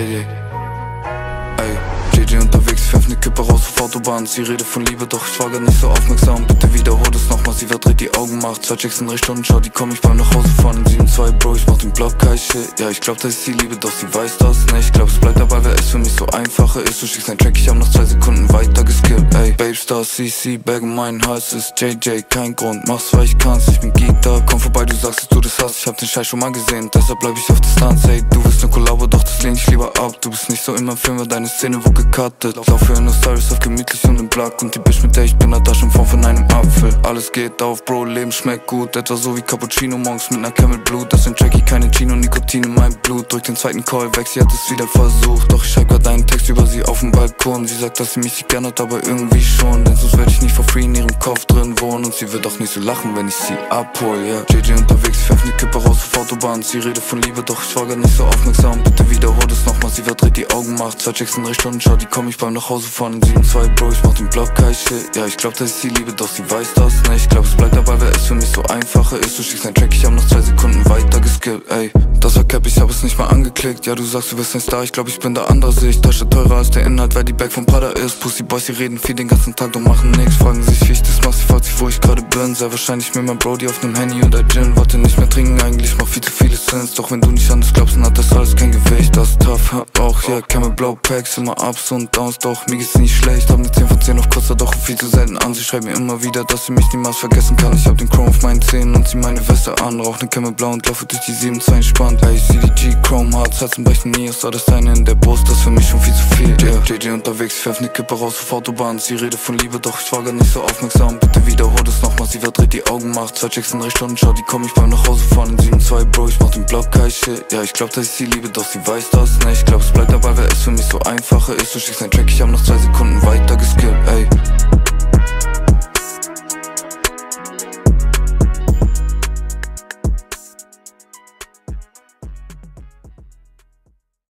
DJ. Ey, JJ unterwegs, ich werf ne Kippe raus auf Autobahn. Sie redet von Liebe, doch ich war gar nicht so aufmerksam. Bitte wiederhol das nochmal, sie verdreht die Augen, macht zwei Checks in drei Stunden. Schau, die komm ich beim nach Hause fahren. In 7-2, Bro, ich mach den Block, kein Shit. Ja, ich glaub, das ist die Liebe, doch sie weiß das nicht. Glaub, es bleibt dabei, weil es für mich so einfacher ist. Du schickst ein Track, ich hab noch zwei Sekunden weiter geskippt. Ey, Babestar, CC, Bag in meinen Hals ist JJ, kein Grund. Mach's, weil ich kann's, ich bin Gita. Komm vorbei, du sagst, dass du das hast. Ich hab den Scheiß schon mal gesehen, deshalb bleib ich auf Distanz, ey, du ab. Du bist nicht so meinem Film, weil deine Szene wo gecuttet. Lauf für eine Stories auf gemütlich und im Black Und die Bitch, mit der ich bin, hat da schon Form von einem Apfel. Alles geht auf, Bro, Leben schmeckt gut. Etwa so wie Cappuccino morgens mit ner Camel Blut. Das sind Jackie, keine Chino, Nikotin in meinem Blut. Drück den zweiten Call weg, sie hat es wieder versucht. Doch ich schreib grad einen Text über sie auf dem Balkon. Sie sagt, dass sie mich gern hat, aber irgendwie schon. Denn sonst werd ich nicht for free in ihrem Kopf drin wohnen. Und sie wird auch nicht so lachen, wenn ich sie abhol, yeah JJ unterwegs, werf ne Kippe raus auf Autobahn. Sie redet von Liebe, doch ich war gar nicht so aufmerksam. Bitte wiederhol das nochmal, sie verdreht die Augen, macht Zwei Checks in drei Stunden, schau, die komm ich beim nach Hause fahren 7-2, Bro, ich mach den Block, kein Shit. Ja, ich glaub, das ist die Liebe, doch sie weiß das nicht. Glaub, es bleibt dabei, weil es für mich so einfacher ist. Du schickst ein Track, ich hab noch zwei Sekunden weiter geskippt, ey. Das war Cap, ich hab es nicht mal angeklickt. Ja, du sagst, du bist ein Star, ich glaub, ich bin der andere Sicht. Tasche teurer als der Inhalt, wer die Back vom Pada ist. Pussy Boys, sie reden viel den ganzen Tag und machen nix. Fragen sich, wie ich das mach, bin Sehr wahrscheinlich mit meinem Brody auf nem Handy oder Gin Wollte nicht mehr trinken, eigentlich mach viel zu viele Sins Doch wenn du nicht an das glaubst, dann hat das alles kein Gewicht. Das ist tough, auch, ja, yeah, Camel Blow Packs Immer Ups und Downs, doch mir geht's nicht schlecht. Hab ne 10 von 10 auf kurzer, doch viel zu selten an. Sie schreibt mir immer wieder, dass sie mich niemals vergessen kann. Ich hab den Chrome auf meinen Zähnen und zieh meine Weste an. Rauch ne Camel Blau und laufe durch die 7-2 entspannt Ey, CDG, Chrome Hearts, Herzen brechen nie Ist alles deine in der Brust, das für mich schon viel zu viel yeah. JJ unterwegs, ich werf ne Kippe raus auf Autobahn. Sie redet von Liebe, doch ich war gar nicht so aufmerksam. Bitte wiederhol das nochmal, sie verdreht die Augen, macht Zwei Checks in drei Stunden, schau, die komm ich beim nach Hause fahren 7-2, Bro, ich mach den Block, kein Shit. Ja, ich glaub, das ist die Liebe, doch sie weiß das nicht. Glaub, es bleibt dabei, weil es für mich so einfacher ist. Du schickst ein Track, ich hab noch zwei Sekunden weiter